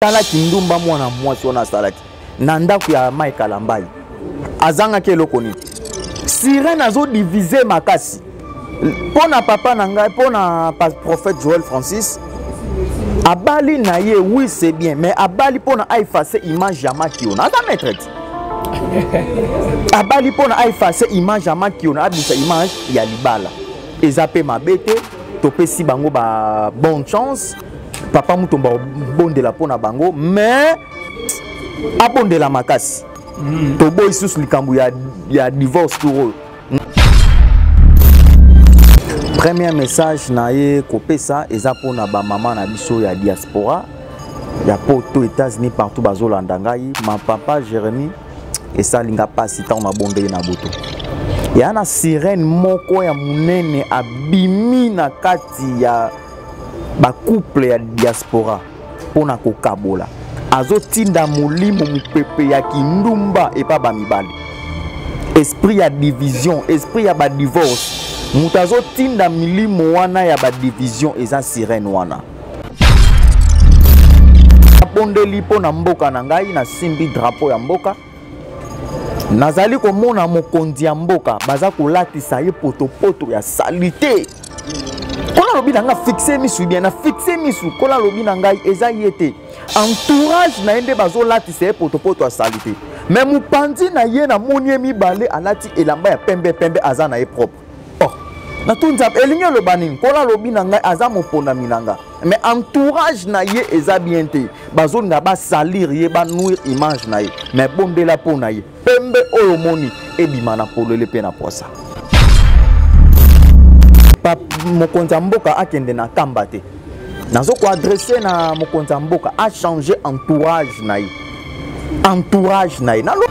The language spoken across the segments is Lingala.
tala kindumba mwana mwasi wana asalaki na ndako ya mai kalambai azangaki eloko nini sirene azodivize makasi mpo na papa na ngai mpo na prophète joel francis abali na ye oui c'est bien mais abali mpo na aefase image ya makiona aza maître ti abali mpo na aefase image ya makiona abisa image ya libala eza mpe mabe te topesi bango ba bonne chance papa mutomba obondela mpo na bango mais abondela makasi mm. toboyi susu likambo ya, ya divorce tour oyo premier message na ye kopesa eza mpo na bamama na biso ya diaspora ya poto états-unis partout bazolanda ngai ma papa jérémie esali nga mpasi ntango nabondeli na butu ya na sirene moko ya monene abimi na kati ya ba couple ya diaspora mpo na kokabola azotinda molimo mopepe ya kindumba epa bamibali esprit ya division esprit ya badivorce moto azotinda milimo wana ya badivision eza sirene wana nabondeli mpo na mboka na ngai nasimbi drapo ya mboka nazali komona mokonzi ya mboka baza kolatisa ye potopoto ya salite kola alobi na ngai fixe misu bien na fixe misu kola alobi na ngai eza ye te entourage na ye nde bazolatisa ye potopoto ya salite me mopanzi na ye namoni ye mibale alati elamba ya pembe pembe aza na ye propre oh, na to nzambe elingi eloba nini nkolo alobi na ngai aza moponami na ngai mais entourage na ye eza bien te bazolinga basalir ye banuire image na ye mais bondela mpo na ye pembe oyo omoni ebima na polele mpe na posa mokonzi ya mboka akende na kamba te nazo koadresse na mokonzi ya mboka achange entourage na ye entourage na ye nalo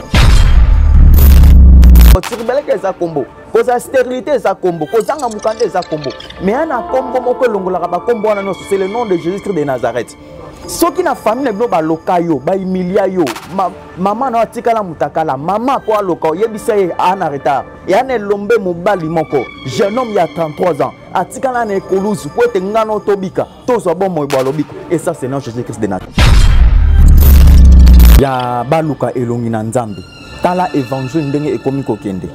tiribeleke eza kombo kozala sterilité eza kombo kozanga mokanda eza kombo mais ya na kombo moko elongolaka bakombo wana nyonso c'est le nom de jésus christ de nazareth soki na famille na bino baloka yo baimilia yo ma, mama na yo atikala motakala mama mpo aloka oyebisa ye aa na retard ya na elombe mobali moko jeune homme ya 33 ans atikala na ekolusu mpo ete ngana otobika tozwa bomoi bwa lobiko esase na jésus christ de nata ya baluka elongi na nzambe tala évangile ndenge ekomi kokende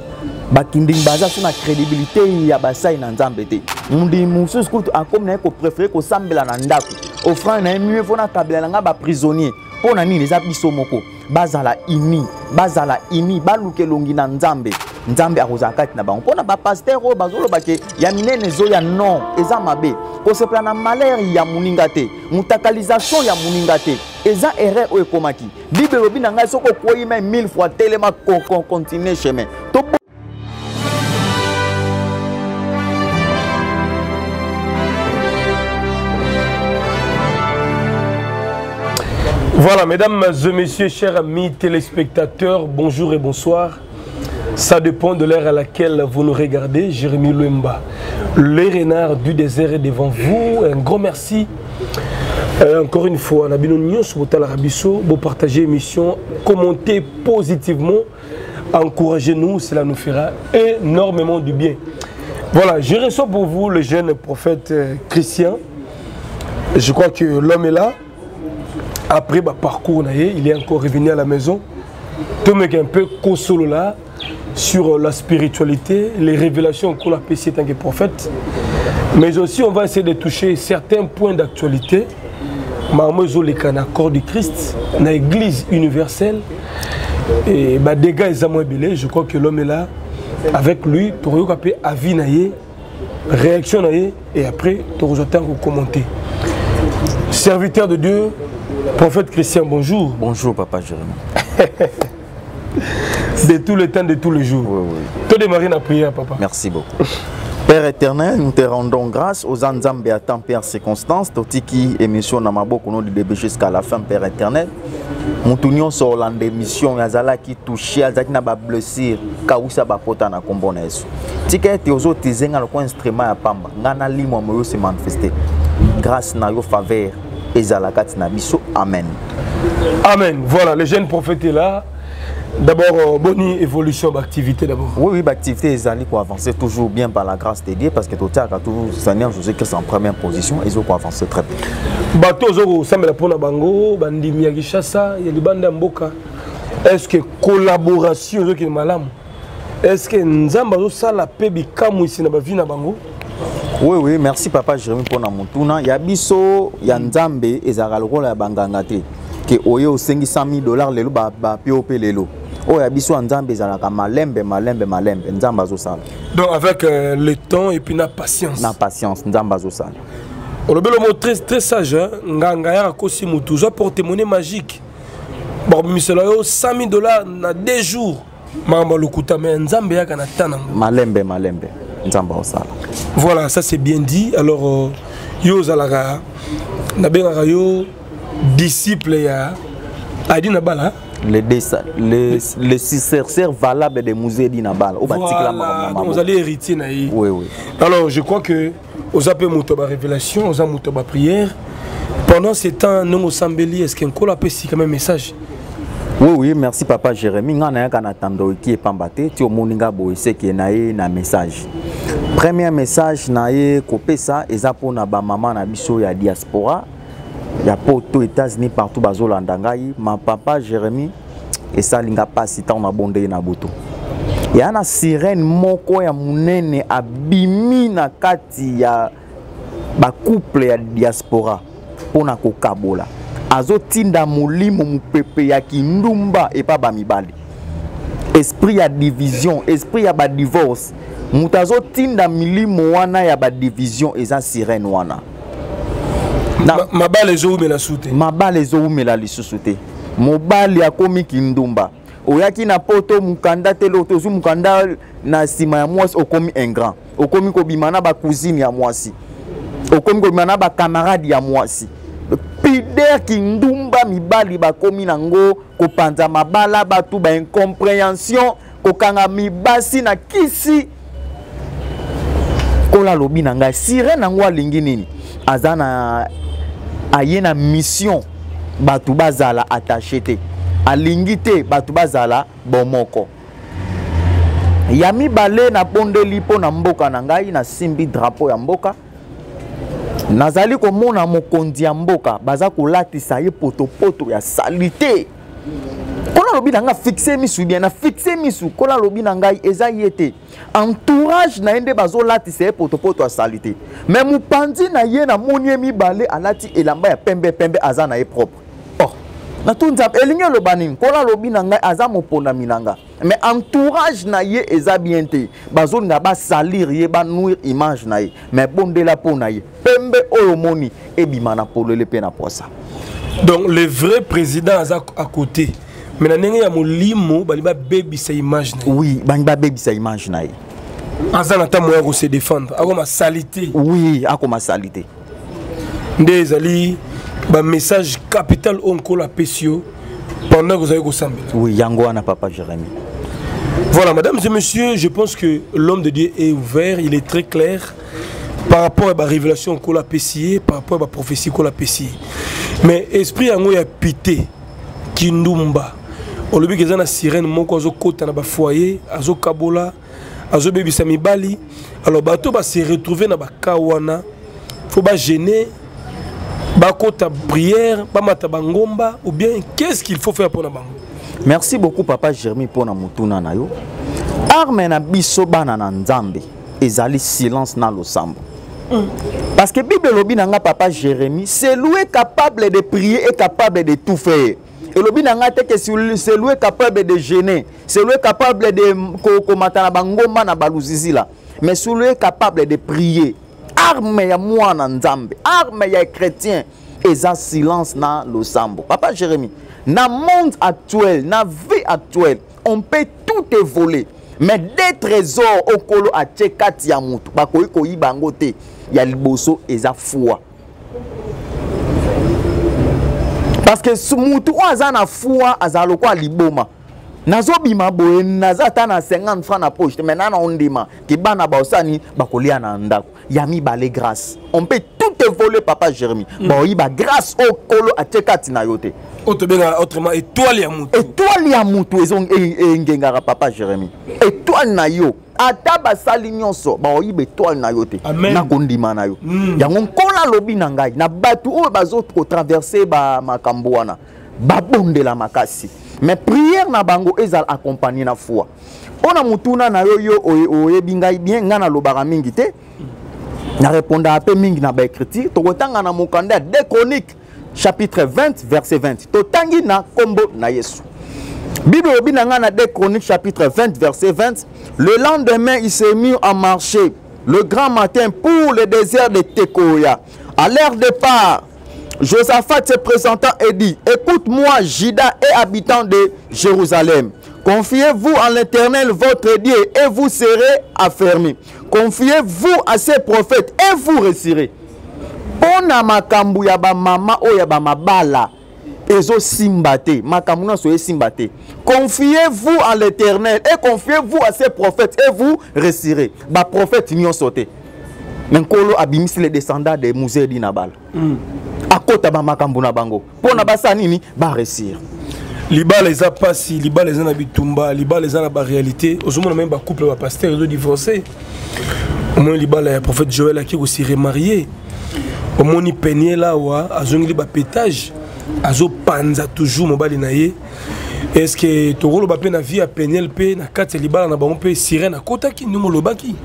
bakindingi baza so na crédibilité ya basali na nzambe te mondimi mosusu kutu akomi na ye kopréféré kosambela na ndako offrande na ye mime mpo nakabela na ngai baprisonnier mpo na nini eza biso moko bazala imi bazala imi baluka elongi na nzambe nzambe akozala kati na bango mpona bapaster oyo bazoloba ke ya minene ezoya non eza mabe kosepela na malheur ya moninga te motakalisation ya moninga te eza erreur oyo ekomaki bible elobi na ngai soki okwei mai 1000 fois telema continue chemin Voilà, mesdames et messieurs, chers amis téléspectateurs, bonjour et bonsoir. Ça dépend de l'heure à laquelle vous nous regardez, Jérémy Louemba, Le renard du désert est devant vous. Un grand merci. Euh, encore une fois, Nabino Nyon, votre Arabisso, vous partager l'émission, commentez positivement, encouragez-nous, cela nous fera énormément du bien. Voilà, je reçois pour vous le jeune prophète euh, Christian. Je crois que l'homme est là. après bah, parcours il est encore revenu à la maison tout mec un peu consolo là sur euh, la spiritualité les révélations qu'on a passées en tant que prophète mais aussi on va essayer de toucher certains points d'actualité makambo ezoleka na corps du christ na église universelle et badega eza mwa ebele je crois que l'homme est là avec lui tokoyoka mpe avis na ye réaction na ye et après tokozwa ntango kokommente serviteur de dieu prophète christian bonjour bonjour papa jérôme de tout le temps de tout le jour oui, oui. to démarrer na prière papa merci beaucoup Père éternel, nous te rendons grâce aux Anzambes à temps, Père circonstance, totiki émission na maboko no du début jusqu'à la fin, Père éternel. Mutu nyonso olanda émission azalaki touché, azalaki na ba blessure, kausa ba pota na kombo na Yesu. Tika ete ozoti zenga lokola instrument ya pamba, ngana limo moyo se manifester. Grâce na yo faveur ezala kati na biso amen amen voilà le jeune prophète est là D'abord, euh, bonne évolution d'activité d'abord. Oui, oui, l'activité est allée pour avancer toujours bien par la grâce de Dieu parce que tout à l'heure, tout Seigneur José qui est en première position, ils ont avancé très bien. Bato ozo sambela pona bango, bandimi ya Kinshasa, ya libanda mboka. Est-ce que collaboration ozo ki malamu? est ce que nzambe azosala mpe bikamwisi na bavi na bango oui oui merci papa jérémi mpona motuna ya biso ya nzambe ezalaka lokola ya banganga te ke oye osengi 100 000 dollars lelo bapio mpe lelo oyo ya biso ya nzambe ezalaka malembe malembe malembe nzambe azosala donc avec euh, le temps et puis na patience na patience nzambe azosala olobeli omo très, très sage nganga yaka kosi motu oza portemone magique bakobimisela yo 100 000 dollars na 2 jours makambo ya lokuta me nzambe eyaka na ta nango malembe malembe nzambe aosala voilà ça c'est bien dit alors euh, yo ozalaka nabengaka yo disciple ya adi na bala les, les, les successeurs valables des musées d'Inabal. Voilà, donc vous allez hériter. Oui, oui. Alors, je crois que oza pe moto ba révélation oza moto ba prière pendant ce temps ndenge osambeli est ce que nkolo apesi quand même message oui oui merci papa jérémi ngai nayaka na tandoki epamba te ti omoni ngai boye seke na ye na message premier message na ye kopesa eza mpona bamama na biso ya diaspora ya poto états-unis partout bazolanda ngai ma papa jérémi esali nga mpasi ntango nabondeli na butu ya na sirene moko ya monene abimi na kati ya bacouple ya diaspora mpo na kokabola azotinda molimo mopepe ya kindumba epa bamibali esprit ya division esprit ya badivorce moto azotinda milimo wana ya badivision eza sirene wana mabala ezowumela su te mabala ezowumela lisusu te mobali akomi kindumba oyaki na poto mokanda te leo tozwi mokanda na nsima ya mwasi okomi ingrand okomi kobima na bacousine ya mwasi okomi kobima na bacamarade ya mwasi pidere kindumba mibali bakomi nango kopanza mabala bato baincomprehension kokanga mibasi na kisi kola alobi na ngai sirene yango alingi nini aza na aye na mission bato bazala attache te alingi te bato bazala bomoko ya mibale nabondeli mpo na mboka na ngai nasimbi drapo ya mboka nazali komona mokonzi ya mboka baza kolatisa ye potopoto ya salite kola alobi na ngai afixe misu bien afixe misu kola alobi na ngai eza ye te entourage na ye nde bazolatisa ye potopoto ya sali te me mopanzi na ye namoni ye mibale alati elamba ya pembe pembe aza na ye propre oh natondi elingi eloba nini kola alobi na ngai aza moponami na ngai mais entourage na ye eza bien te bazolinga basalir ye banuire image na ye mais bondela mpo na ye pembe oyo omoni ebima na polele mpe na posa donc le vrai président aza à côté mais na ndenge ya molimo balingi babebisa image na ye oui balingi babebisa image na ye aza na ntango ya kose défendre akoma salite oui akoma salite nde ezali bamessage capital oyo nkolo apesi yo pendant que ozali kosambela oui yango wana papa jérémi voilà madame et monsieur je pense que l'homme de dieu est ouvert il est très clair par rapport à barévélation nkolo apesi ye par rapport à baprophétie nkolo apesi ye mais esprit yango ya pite kindumba olobi ke eza na sirene moko azokɔta na bafoyer azokabola azobebisa mibali alors bato base retrouve na bakaa wana fo bagene bakota prière bamata bangomba ou bien qu'est ce qu'il faut faire mpona bango merci beaucoup papa jeremi mpona motuna na yo arme na biso bana na nzambe ezali silence na losambo mm. parce que bible elobi na nga papa jérémie celui capable de prier est capable de tout faire elobi na ngai te ke celui est capable de gêner celui est capable de kokomata na bangomba na baluzizila mais celui est capable de prier arme ya mwana nzambe arme ya chrétien eza silence na losambo papa jérémi na monde actuel na vie actuelle on peut tout évoluer mais de trésor okolo atie kati ya motu bakoki koyiba yango te ya liboso eza foi parce que mutu oyo aza na foi azala lokola liboma nazobima boye naza ata na 50 franc na poche te mai nana ondima ke bana baosani bakolia na ndako ya mibale grâce on peut tout évoluer papa jérémi mm. baoyiba grâce oyo kolo atie kati na yo te oyo tobengaka autrement étoile ya motu étoile ya motu engengaka papa jérémi étoile na yo ata basali nyonso bakoyiba etoile na yo te na kondima na yo mm. yango nkolo alobi na ngai na bato oyo bazokotraverse bamakambo wana babondela makasi mais prière na bango ezala accompagne na foi mpo na motuna na yo yo oyebi ngai bien ngai nalobaka mingi te narepondaka mpe mingi na baécriture tokotanga na mokanda ya de chronique chapitre 20 verset 20 tangi na kombo na yesu bible obi na ngai na chapitre 20 verset 20 le lendemain il se mis à marcher le grand matin pour le désert de tekoya à l'heure de part, Josaphat se présentant et dit, écoute-moi, Jida et habitants de Jérusalem. Confiez-vous en l'Éternel votre Dieu et vous serez affermis. confiez-vous à ces prophètes et vous réussirez mpo na makambo ya bamama oyo ya bamabala ezosimba te makambo nyonso esimba te confiez-vous à l'éternel et confiez-vous à ces prophètes et vous réussirez baprophète nyonso te me nkolo abimisi le descendant de musee dinabala mm. akota bamakambo na bango mpo na basala nini baresir libala eza mpasi libala eza na bitumba libala eza na baréalité ozomona meme bacouple bapaster ezo divorce omoni libala ya prophète joel ake kosiremarie omoni peniel awa azongeli bapetage azopanza toujours mobali na ye est ce que tokoloba mpe na vie ya peniel mpe na kati ya libala na bango mpe sirene akotaki ndenge olobaki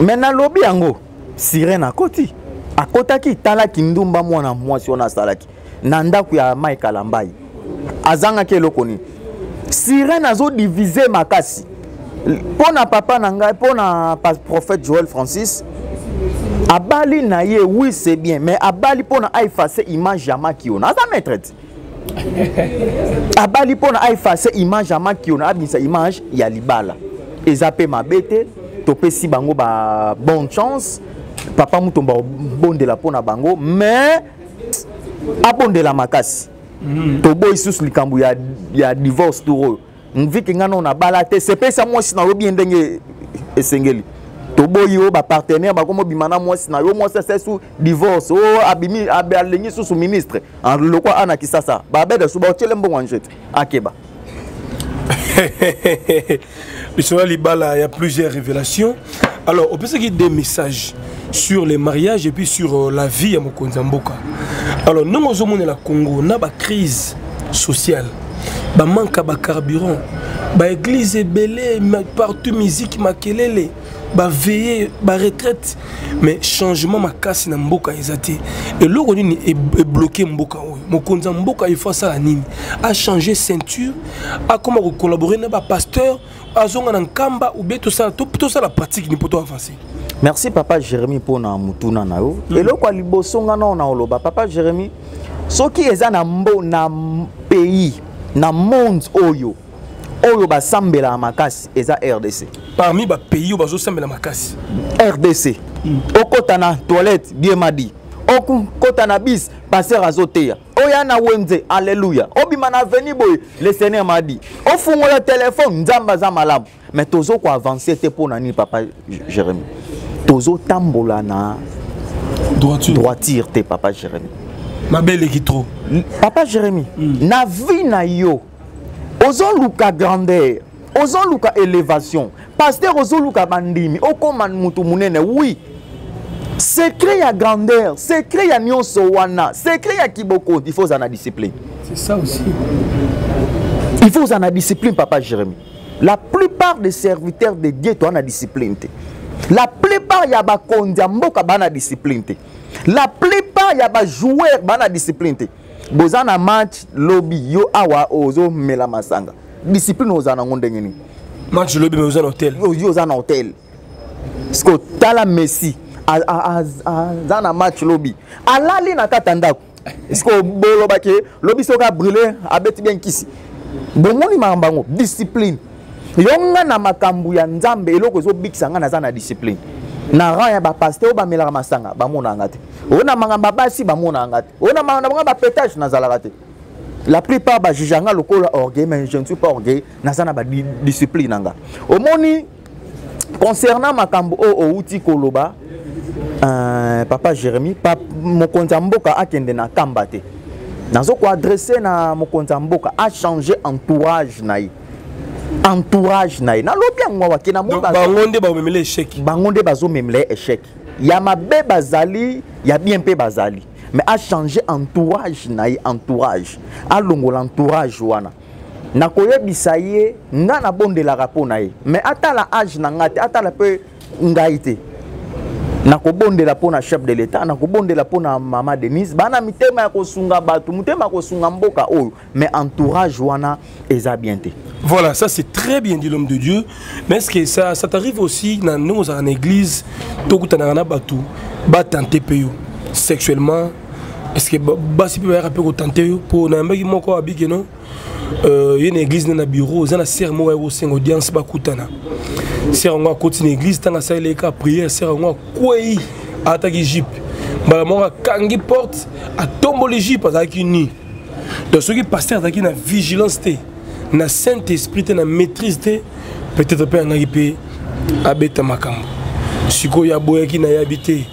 me nalobi yango sirene akoti akotaki tala kindumba mwana mwasi wana asalaki na ndako ya mai kalambai azangaki eloko nini sirene azodivise makasi mpo na papa na ngai mpo na prophète joel francis abali na ye oui c'est bien mais abali mpo na aefase image ya makiona aza maître ti abali mpo na aefase image ya makiona abimisa image ya libala eza mpe mabe te topesi bango ba bonne chance papa mutombo abondela mpo na bango mais abondela makasi mm. toboyi susu likambo ya, ya divorce tour oyo mviki ngai nao nabala te sepesa mwasi na yo bien ndenge esengeli toboyi oyo bapartenaire bakomobima na mwasi na yo mwasi asesu divorce oyo oh, abimi alingi susu ministre ah, lokwa ana kisasa babeda suba otyele mbongo ya njete akeba lisolo ya libala ya plusieurs révélations alors opesaki des messages sur les mariages et puis sur euh, la vie ya mokonzi ya mboka alors ndenge ozomonela congo na bacrise sociale bamanka bacarburant baeglize ebele partout musique makelele ba veiller ba retraite mais changement makasi na mboka eza te eloko nini ebloke mboka oyo mokonzi ya mboka il faut asala nini achanger ceinture akoma kocollabore na bapasteur azonga na nkamba oubie tosala tosala pratique ni mpo to avancer merci papa jérémi mpo na motuna na yo mm. eloko ya liboso nga nao na oloba papa jérémi soki eza na mbo na pays na monde oyo oyo basambelaka makasi eza rdc parmi bapays oyo bazosambela makasi rdc mm. okota na toilette biemadi okota na bis paster azoteya oya na wenze alleluya obima na aveni boye le seigneur madi ofungola telefone nzambe aza malamu mais tozo ko avancer te pona nini papa Jérémie tozo tambola na droiture droiture te papa Jérémie ma belle qui trop papa Jérémie mm. na vie na yo ozo luka grandeur ozo luka élévation pasteur ozo luka bandimi okoma mutu munene oui secret ya grandeur secret ya nyonso wana secret ya kiboko il faut ozala na discipline c'est ça aussi il faut ozala na discipline papa jérémie la plupart des serviteurs de dieu toa na discipline te la plupart ya bakonzi ya mboka baa na discipline te la plupart ya bajoueur baa na discipline te boza na match lobi yo awa ozomela masanga discipline ozala nango ndenge nini match lobi me oza na hotel yo oza na hotel siko tala messi aza na match lobi alali na kati ya ndako sikoyo boloba ke lobi soki abrile abeti bien nkisi bomoni makambo yango discipline yo nga na makambo ya nzambe eloko ezobikisa nga naza na discipline na rang ya bapaster oyo bamelaka masanga bamonaka nga te oyo na makambo ya basi bamonaka nga te oyo na makambo na bango bapetage nazalaka te la plupart bajuge yanga lokola orgueil mais je ne suis pas orgueil naza na badiscipline na nga omoni concernant makambo oyo owuti koloba euh, papa jérémi pa, mokonzi ya mboka akende na kamba te nazo koadresse na mokonzi ya mboka achange entourage na ye entourage na ye nalobi yango awa ke nabango nde baomemela échec bango nde bazomemela ye échec ya mabe bazali ya bien mpe bazali mais achange entourage na ye entourage alongola entourage wana nakoyebisa ye nga nabondelaka mpo na ye mais atala age na nga te atala mpe ngai te nakobondela mpo na chef de l'état nakobondela mpo na mama denise bana mitema ya kosunga bato motema ya kosunga mboka oyo mais entourage wana eza bien te voilà ça c'est très bien dit l'homme de dieu mais est ce que ça, ça t'arrive aussi na ndenge ozalaka na église tokutanaka na bato batente mpe yo sexuellement est ce que basi mpe bayaka mpe kotante yo mpo nayambaki moko abiki no euh, ye na église nde na bureau oza na sere moko ayaki kosenga audience bakutana sere yango akoti na église ntango asaleleka prière sere yango akwei ataki jipe mbala moko akangi porte atomboli jipe azalaki ni donc soki paster azalaki na vigilance te na saint esprit te na maîtrise te peut-être mpe angaki mpe abeta makambo sikoyo aboyaki nayabi te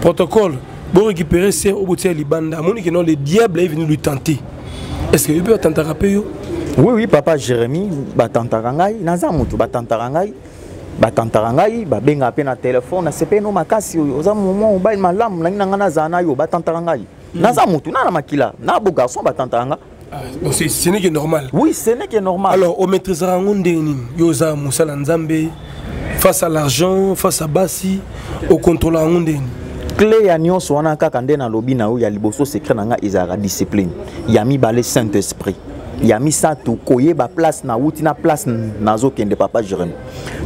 protocole Bon récupérer c'est au bout de libanda. Mon que non le diable est venu lui tenter. Est-ce que il peut tenter à payer? Oui oui papa Jérémie ba tenter ngai naza mutu ba tenter ngai ba tenter ngai ba benga pe na téléphone c'est pe no makasi oyo oza moment ba malamu na ngana za na yo ba tenter ngai. Naza mutu na na makila na beau garçon ba tenter ngai. Ah, donc ce n'est que normal oui ce n'est que normal alors on maîtrisera yango ndenge nini yo oza mosala nzambe face à l'argent face à basi ocontrôla yango ndenge nini cle ya nyonso wana kaka nde nalobi na yo ya liboso secret na ngai ezalaka discipline ya mibale saint esprit ya misato koyeba place na wuti na place nazokende papa jérémi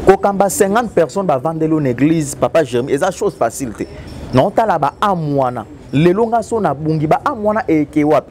kokamba 50 personnes bavandeli o na église papa jérémi eza chose facile te naotala baame wana lelo ngai so nabungi baame wana eke wapi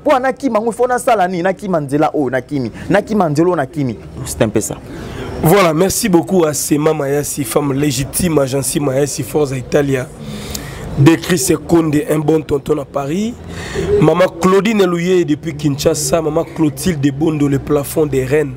mpo wana nakima yango ifo nasala nini nakima nzela oyo nakimi nakima nzela oyo nakimi c'est un peu ça voilà merci beaucoup à sema mayasi femme légitime agence mayasi forza italia décrit ce Conde, un bon tonton à Paris. Maman Claudine Louye depuis Kinshasa, maman Clotilde Bondo, le plafond des Rennes.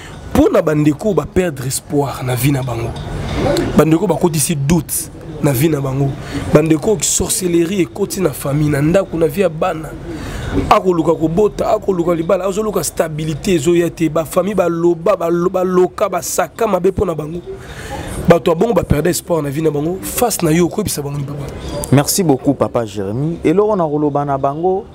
mpo na bandeko oyo baperdre espoir na vie na bango bandeko bakotisi doute na vie na bango bandeko sorcellerie ekoti na famille na ndako na vie ya bana akoluka kobota akoluka libala azoluka stabilité ezoya te bafamille baloba baloka basaka mabe mpo na bango bato ya bongo baperde espoir na vie na bango face na yo okoyebisa bango papa merci beaucoup papa jérémi eloko na koloba na bango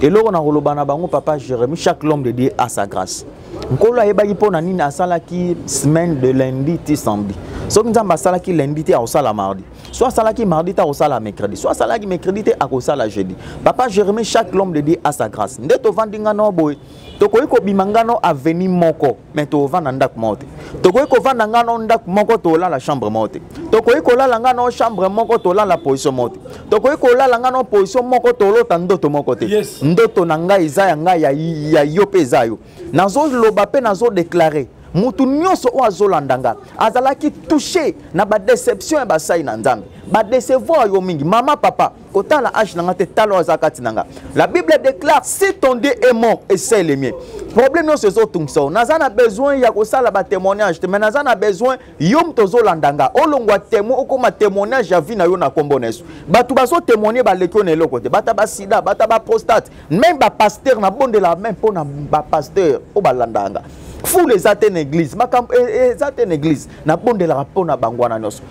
eloko na koloba na bango papa jérémi chaque l'homme de dieu a sa grâce nkolo ayebaki mpo na nini asalaki semaine de lundi ti samedi soki nzambe asalaki lundi te akosala mardi so asalaki mardi te akosala mercredi so asalaki mercredi te akosala jeudi papa jérémi chaque l'homme de dieu a sa grâce nde tovandi nga nao boye tokoki kobima nga nao aveni moko mai tovanda ndako moko te tokoki kovanda nga nao ndako moko tolala chambre moko te tokoki kolala nga nao chambre moko tolala position moko te tokoki kolala ngai na position moko tolota ndoto moko te yes. ndoto na ngai eza ya ngai ya, ya yo mpe eza yo nazoloba mpe nazodeklare motu nyonso oyo azolanda nga azalaki touche na badeception ya basali na nzambe badesevoir yo mingi mama papa kotala age na nga te tala oyo aza kati na nga la bible déclare si ton dieu est mort essaye le mien problème nyonso ezotungisa yo naza na besoin ya kosala batémoignage te mais naza na besoin yo moto ozolanda nga olongwa temo okoma témoignage ya vie na yo na nkombo na yesu bato bazotémoigne baleki yo na eloko te bata basida bata baprostate meme bapaster nabondela meme mpo na bapaster oyo balandaka nga fule eza te na église makambo e, e, eza te na église nabondelaka mpo na bango wana nyonso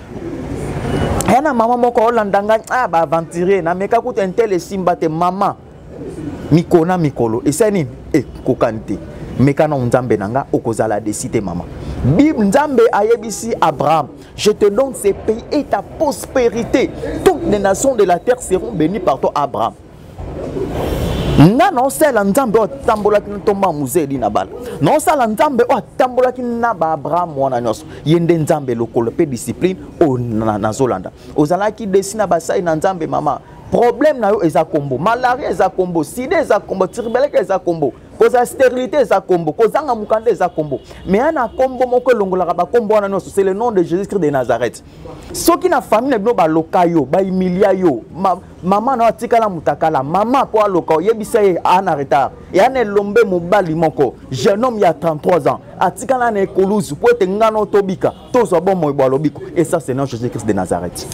ya na mama moko olanda ngai ah, baaventurier nameka kuta intel esimba te mama mikolo na mikolo esali nini ekokani te meka na nzambe na nga okozala desi te mama bible nzambe ayebisi abraham je te donne ce pays et ta prospérité toutes les nations de la terre seront bénies par toi abraham nga naosala nzambe oyo atambolaki na ntomba mozeli na bala naosala nzambe oyo atambolaki na baabraham wana nyonso ye nde nzambe lokolo mpe discipline oyo nazolanda ozalaki desi na basali na nzambe mama problème na yo eza kombo malaria eza kombo sida eza kombo tirbeleke eza kombo kozala stérilité eza kombo kozanga mokanda eza kombo mais ana kombo moko elongolaka bakombo wana nyonso c'est le nom de jésus christ de nazareth soki na famille na bino baloka yo bahumilia yo ma, mama na yo atikala motakala mama mpo aloka oyebisa ye ana retard e ana elombe mobali moko jeune homme ya 33 ans atikala na ekulusu mpo ete ngana otobika tozwa bomoi bwa lobiko et ça c'est non jésus christ de nazareth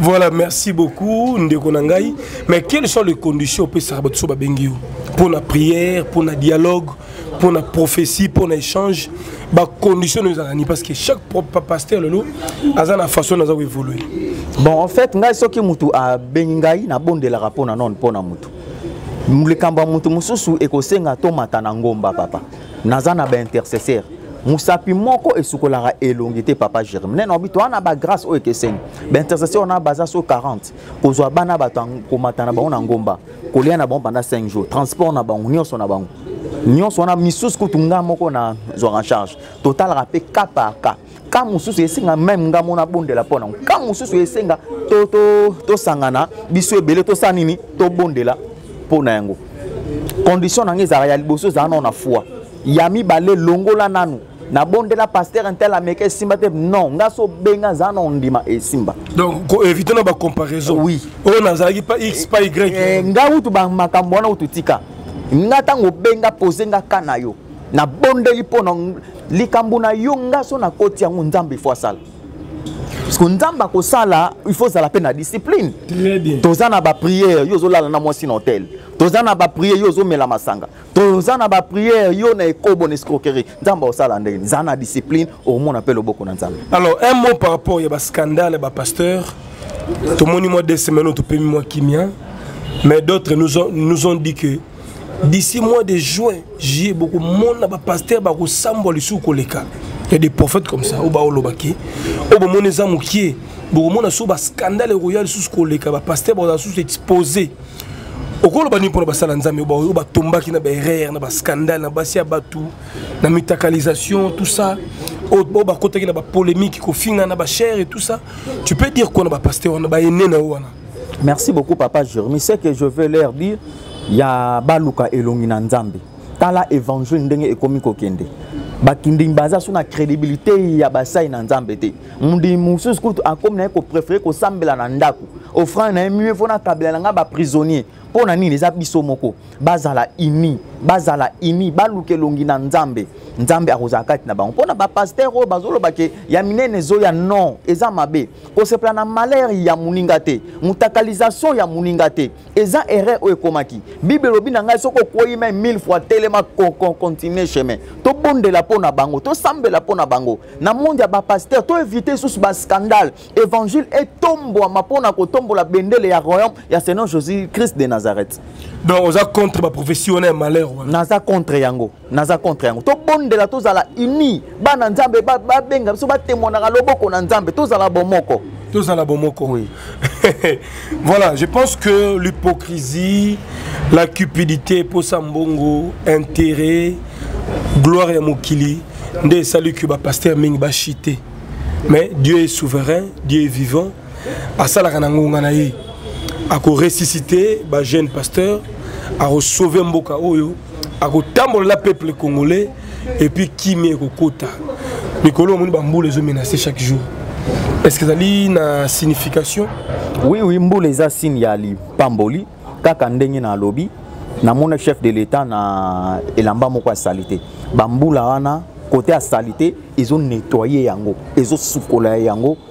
voilà merci beaucoup ndeko na ngai mais quelles sont les conditions opesaka bato so babengi yo mpo na prière mpo na dialogue mpo na prophétie mpo na échange bacondition no ezalaka nini parce que chaque pasteur lelo aza na façon naza koévolue bon en fait ngai soki motu abengi ngai nabondelaka mpo na none mpo na motu likambo ya motu mosusu ekosenga tomata na ngomba papa naza na ba intercesseur mosapi moko esukolaka elongi te papa jeremi nene obi toa na bagrâce oyo ekeseni baintercesseur wana baza so 40 kozwa bana bato komata na bango na ngomba kolia na bango banda 5 jours transport na bango nyonso na bango nyonso wana misusu kutu nga moko nazwaka charge totalaka mpe ka par ka ka mosusu esenga meme nga mona bondela mpo nango ka mosusu esenga tosangana to, to biso ebele tosala nini tobondela mpo na yango condition na yango ezalaka ya liboso ezala nao na foi ya mibale longola nanu nabondela paster intel ameka esimba te non nga so benga aza na ondima esimba donc koevite na bacomparaison oui oyo nazalaki pa x pa y eh, nga utu bamakambo wana utu tika nga ntango obenga pose nga ka na yo nabondeli mpo na likambo na yo nga so nakoti yango nzambe ifo asala parce que nzambe akosala il faut ozala mpe na discipline toza na bapriere yo ozolala na mwasi na hotel toza na bapriere yo ozomela masanga toza na bapriere yo na ekobo na escroquerie nzambe akosala ndenge nza na discipline omona mpe loboko na nzambe alors un mot par rapport ya bascandale ya bapasteur tomoni mwa deux semaine otopemi mwa kimia mais d'autres nous ont, nous ont dit que d'ici mois de juin juillet bokomona bapaster bakosambwa lisusu koleka ya des prophètes comme ça oyo baolobaki oyo bomoni eza mokie bokomona so bascandale ekoya lisusu koleka bapaster bakozala susu expose okoloba nini mpona basala nzambe oyo batombaki na baerreur na bascandale na basi ya bato na mitakalisation tout ça oyo bakotaki na bapolémique kofinga na bachere et tout ça tu peux dire kona bapaster wana baene na yo wana merci beaucoup papa jermi ce que je veux leur dire ya baluka elongi na nzambe tala évangile ndenge ekomi kokende bakindimi baza so na crédibilité ya basali na nzambe te mondimi mosusu kutu akomi na ye kopréféré kosambela na ndako offrande na ye mieux mpo nakabela na ngai baprisonnier mpo na nini eza biso moko bazala ini bazala ini baluka elongi na nzambe nzambe akozala kati na bango mpo na bapaster oyo bazoloba ke ya minene ezoya non eza mabe kosepela na malere ya moninga te motakalisation ya moninga te eza erreur oyo ekomaki bible elobi na ngai soki okwei mai mille fois telema continue chemin tobondela mpo na bango tosambela mpo na bango na monde ya bapaster toevite lisusu bascandale évangile etombwama mpo na kotombola bendele ya royaume ya senon jésus christ de nazareth donc oza contre baprophétie wana ya malheur wana naza contre yango naza contre yango tobondela tozala uni bana nzambe babenga biso batemonaka loboko na nzambe tozala bomoko tozala bomoko oui. voilà je pense que l'hypocrisie la cupidité posa mbongo intérêt gloire ya mokili nde esali ke bapaster mingi bachite mais dieu est souverain dieu est vivant asalaka na ngonga na ye akoresisite bajeune pasteur akosauve mboka oyo akotambola na peuple congolais epuis kimia ekokota mikolo omoni bambula ezomenase chaque jour est ce que ezali na signification oui oui mbula eza signe ya lipamboli kaka ndenge na alobi namona chef de l'état na elamba moko ya salite bambula wana kote ya salite ezonettoye yango ezosukola yango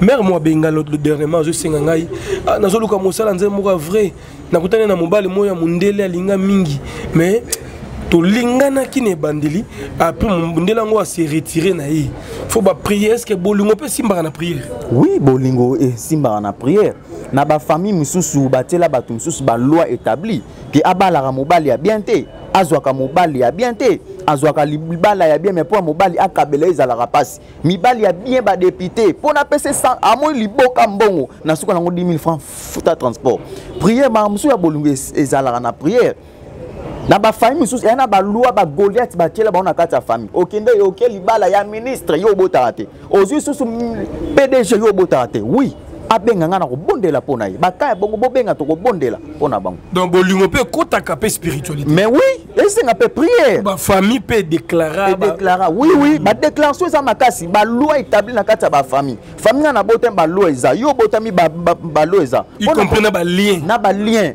mère mwa bengalo dernièrement azosenga ngai ah, nazoluka mosala nzembo moko ya vrai nakutani na mobali moko ya mondele alinga mingi mais tolinganaki na ebandeli apres mondele yango ase retire na ye fo bapriere estce bolingo mpe esimbaka na priere oui bolingo esimbaka na priere na bafamille mosusu batyela bato mosusu baloi établi ke abalaka mobali ya bien te azwaka mobali ya bien te azwaka libala ya bien me mpo ya mobali akabela ezalaka mpasi mibali ya bien ba député mpo napesa san amoni liboka mbongo na suka nango 10 000 francs futa transport priere maka mosusu ya bolingo ezalaka na priere na bafamille mosusu eya na balwa bagoliate batyela bango na kati ya famille okende oke libala ya ministre yo obotaka te ozwi susu pdg yo obotaka te wi abenga ngai na kobondela mpo na ye baka ya bongo bobenga tokobondela mpo na bango donc bolingo mpe ekotaka mpe spiritualité mais oui esenga mpe prière bafamille mpe edéclara edéclara oui oui badéclaration eza makasi baloi établi na kati ya bafamille famille ngai nabotami baloi eza yo obotami baloi eza na balien na balien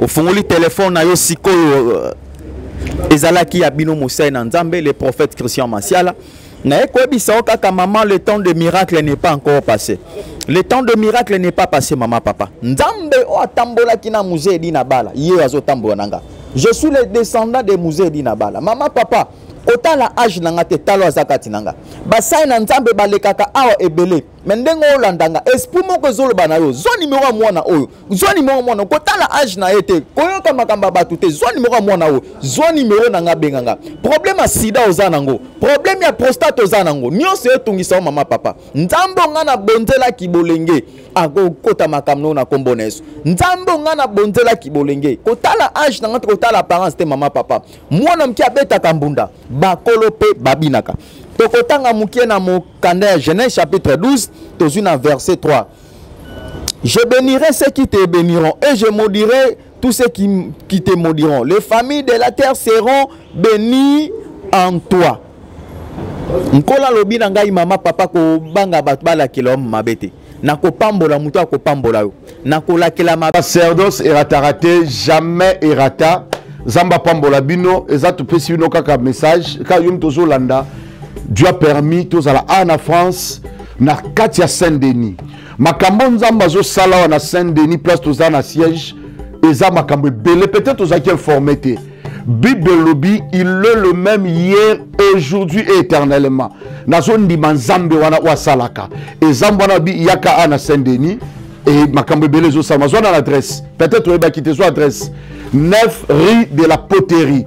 ofungoli telefone na yo sikoyo euh, ezalaki ya bino mosai na nzambe le prophète christian masiala naye koyebisa yo kaka maman le temps de miracle n'est pas encore passé le temps de miracle n'est pas passé mama papa nzambe oyo atambolaki na musée edi na bala ye oyo azotambola na nga je suis le descendant de musée edi na bala mama papa kotala age na nga te talo aza kati na nga basali na nzambe balekaka awa ebele me ndenge olanda nga esprit moko ezoloba na yo zwa nimero ya mwana oyo zwa nimero ya mwana kotala age na ye te koyoka makambo ya bato te zwa nimero ya mwana oyo zwa nimero na nga benga nga problème ya sida oza nango problème ya prostate oza nango nyonso etungisa yo mama papa nzambe nga na bonzelaki bolenge akokota makambo na yo na nkombo na yesu nzambe nga na bonzelaki bolenge kotala age na nga te kotala apparence te mama papa mwana moke abetaka mbunda bakolo mpe babinaka tokotanga moke na mokanda ya genèse chapitre 12 tozwi na verset 3 je bénirai ceux qui te béniront et je maudirai tous ceux qui, qui te maudiront les familles de la terre seront bénies en toi nkolo alobi na ngai mama papa kobanga bato balakela yo mabe te nakopambola moto oyo akopambola yo nakolakela ma sacerdoce erataka te jamais erata nzambe apambola bino eza topesi bino kaka message kaka yo moto ozolanda dieu a permis tozala a na france na kati ya saint denis makambo nzambe azosala awa na saint denis place toza na siège eza makambo ebele peut-être ozalaki informe te bible elobi il est le même hier aujourd'hui et éternellement nazondima nzambe wana oyo asalaka ezambe wana bi yaka a na saint denis e makambo ebele ezosalama zwa na adresse peut-être oyebaki te zwa adresse 9 rue de la poterie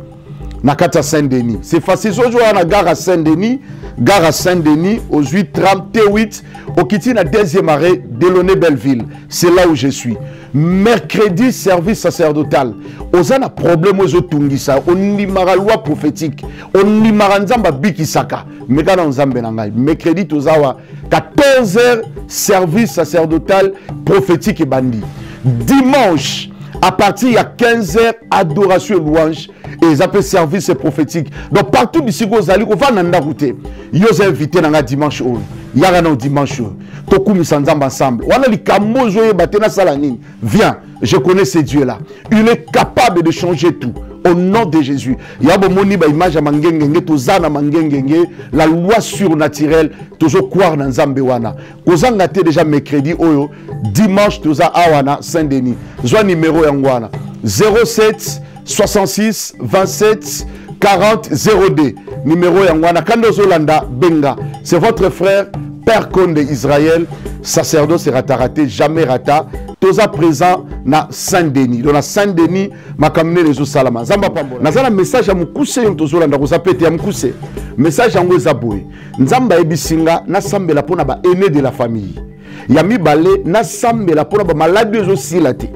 na kati ya saint denis c'est facile soki oya na gare ya saint denis gare ya saint denis ozwi tram t8 okiti na deuxième arrêt delone belleville c'est là où je suis mercredi service sacerdotal oza na problème oyo ezotungisa ondimaka loi prophétique ondimaka nzambe abikisaka meka na nzambe na ngai mercredi toza wa 14 heures service sacerdotal prophétique ebandi dimanche à partir ya 15 heures adoration et louange et eza mpe service prophétique donc partout bisika ozali kovanda ndako te yo oza invité na ngai dimanche oyo yaka nao dimanche oyo tokumisa nzambe ensemble wana likambo oyo ozoyeba te nasala nini viens je connais ce dieu là il est capable de changer tout au nom de jésus ya bomoni baimage ya mangengenge toza na mangengenge la loi surnaturelle tozokware na nzambe wana kozanga te déjà mercredi oyo dimanche toza awa na saint denis zwa nimero yango wana 07 66 27 40 02 numéro yango wana kanda ozolanda benga c'est votre frère père conde israël sacerdoce erata rate jamais rata toza présent na saint denis donc na saint denis makambo nene ezosalama nzambe apambola naza na message ya mokuse yo tozolanda koza pete ya mokuse message yango eza boye nzambe ayebisi nga nasambela mpo na baene de la famille ya mibale nasambela mpona bamaladi oyo ezosila te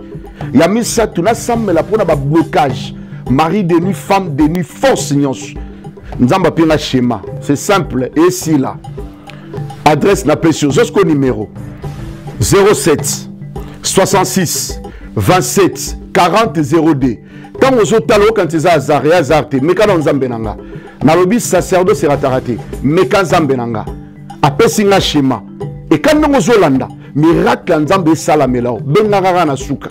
ya misato nasambela mpona bablocage marie de nuit femme de nuit force nyonso nzambe ape nga schéma c'est simple esila adresse napesi yo zosko numero 07 66 27 40 02 ntango ozotala okanisa eza azar ya azar te meka na nzambe na nga nalobi sacerdoce erataka te meka nzambe na nga apesi nga shema ekani ndenge ozolanda miracle ya nzambe esalamela yo bengaka kaka na suka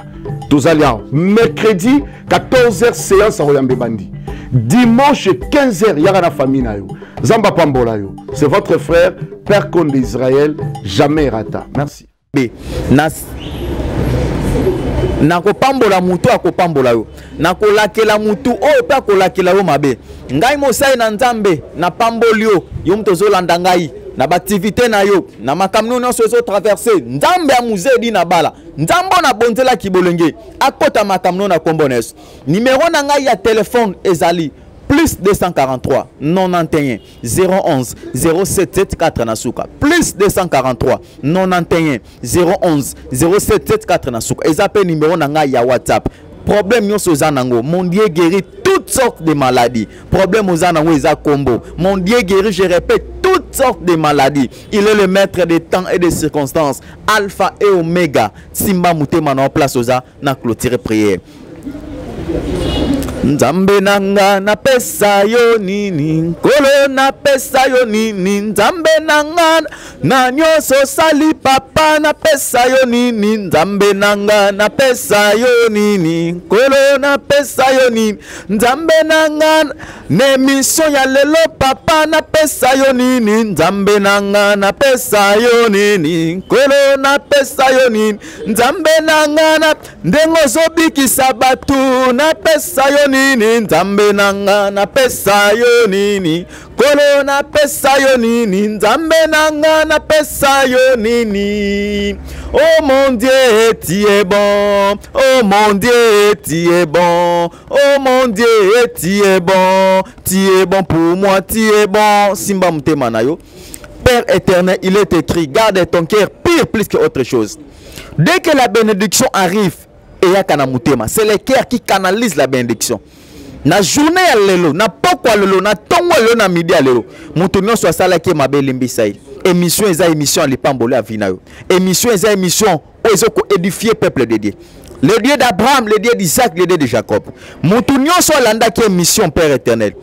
tozali awa mercredi 14h séance akoyamba ebandi dimanche 15h yaka na famille na yo nzambe apambola yo c'est votre frère père conde israël jamais rata merci be na nakopambola moto oyo akopambola yo nakolakela motu oyo mpe akolakela yo mabe ngai mosali na nzambe napamboli yo yo moto ozolanda ngai na baaktivité na yo na makambo nyonso ezotraverse nzambe ya muzedi na bala nzambe oyo nabonzelaki bolenge akota makambo no na nkombo na yesu nimero na ngai ya telefone ezali plus 243 91 011 0774 na suka plus 243 91 011 0774 na suka eza mpe nimero na ngai ya whatsapp problème nyonso oza nango mon dieu guéri toutes sortes de maladies problème oza nango eza kombo mon dieu guéri je répète toutes sortes de maladies il est le maître des temps et des circonstances alpha et omega simba motema na place oza na clôture prière nzambe na nga napesa yo nini nkolo napesa yo nini nzambe na nga na nyonso osali papa napesa yo nini nzambe na nga napesa yo nini nkolo napesa yo nini nzambe na nga na emisio ya lelo papa napesa yo nini nzambe na nga napesa yo nini nkolo napesa yo nini nzambe na nga na ndenge ozobikisa bato napesa yo nini nzambe na nga napesa yo nini kolo napesa yo nini nzambe na nga napesa yo nini o oh mon dieu tu es bon o oh mon dieu tu es bon o oh mon dieu tu es bon tu es bon pour moi tu es bon simba motema na yo Père éternel, il est écrit, garde ton cœur pire plus que autre chose. Dès que la bénédiction arrive, et ya kana mutema, c'est le cœur qui canalise la bénédiction. Na journée ya lelo, na pokwa lelo, na tongo lelo na midi ya lelo, mutu nionso asalaki mabe limbisa ye. Émission eza émission ya lipamboli ya vie na yo. Émission eza émission oyo ezo ko édifier peuple de dieu le dieu d'abraham le dieu d'isaac le dieu de jacob motu nyonso alandaki émission père éternel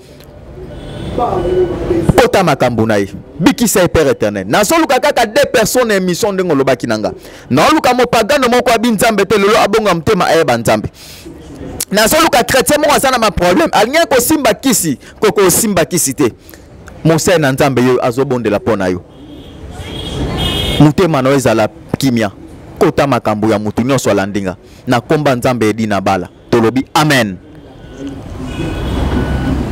kota makambo na ye bikisa ye père éternel nazoluka kaka de personnes na émission ndenge olobaki na nga naoluka mopagano moko abi nzambe te lelo abonga motema ayeba nzambe nazoluka chrétien moko aza na maproblème alingaki kosimba kisi koko osimba kisi te mosali na nzambe yo azobondela mpo na yo motema na yo ezala kimia kota makambo ya motu nyonso alandi nga na nkomba nzambe edi na bala tolobi amen